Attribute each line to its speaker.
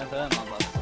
Speaker 1: 那等等吧宝